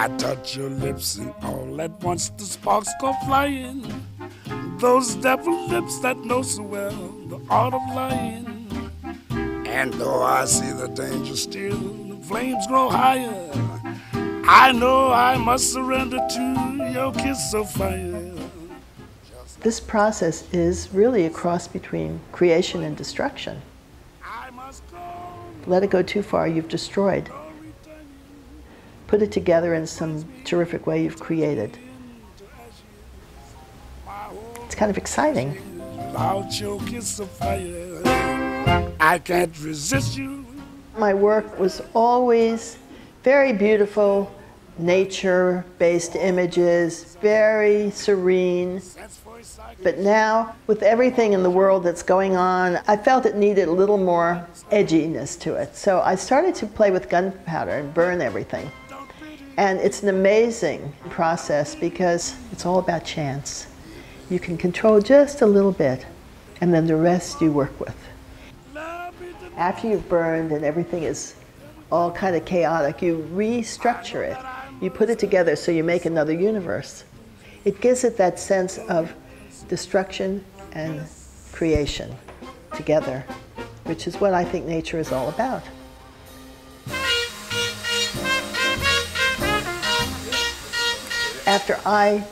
I touch your lips, and all at once the sparks go flying. Those devil lips that know so well the art of lying. And though I see the danger still, the flames grow higher. I know I must surrender to your kiss of fire. This process is really a cross between creation and destruction. I must go. Let it go too far, you've destroyed. Put it together in some terrific way you've created. It's kind of exciting. Without your kiss of fire, I can't resist you. My work was always very beautiful, nature based images, very serene. But now, with everything in the world that's going on, I felt it needed a little more edginess to it. So I started to play with gunpowder and burn everything. And it's an amazing process because it's all about chance. You can control just a little bit, and then the rest you work with. After you've burned and everything is all kind of chaotic, you restructure it. You put it together so you make another universe. It gives it that sense of destruction and creation together, which is what I think nature is all about. After I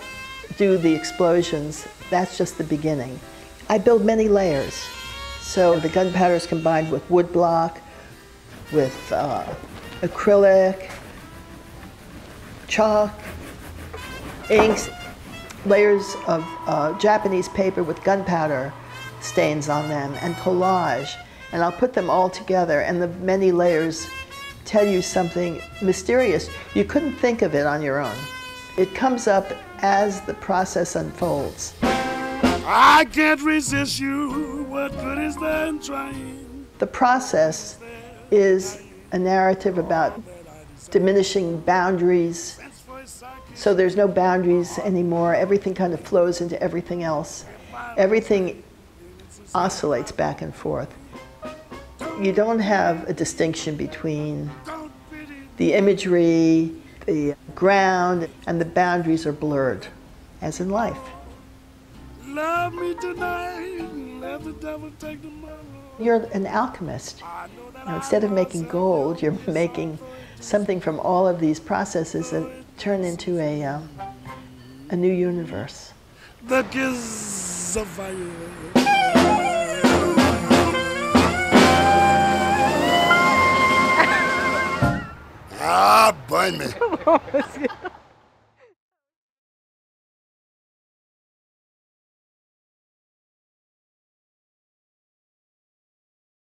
do the explosions, that's just the beginning. I build many layers. So the gunpowder is combined with woodblock, with uh, acrylic, chalk, inks, layers of uh, Japanese paper with gunpowder stains on them, and collage. And I'll put them all together, and the many layers tell you something mysterious. You couldn't think of it on your own. It comes up as the process unfolds. I can't resist you. What good is in trying? The process is a narrative about diminishing boundaries. So there's no boundaries anymore. Everything kind of flows into everything else. Everything oscillates back and forth. You don't have a distinction between the imagery, the ground, and the boundaries are blurred, as in life. Love me tonight. Let the devil take money. You're an alchemist. Now, instead of making gold, you're making something from all of these processes that turn into a, um, a new universe. The kiss of fire. Ah, burn me.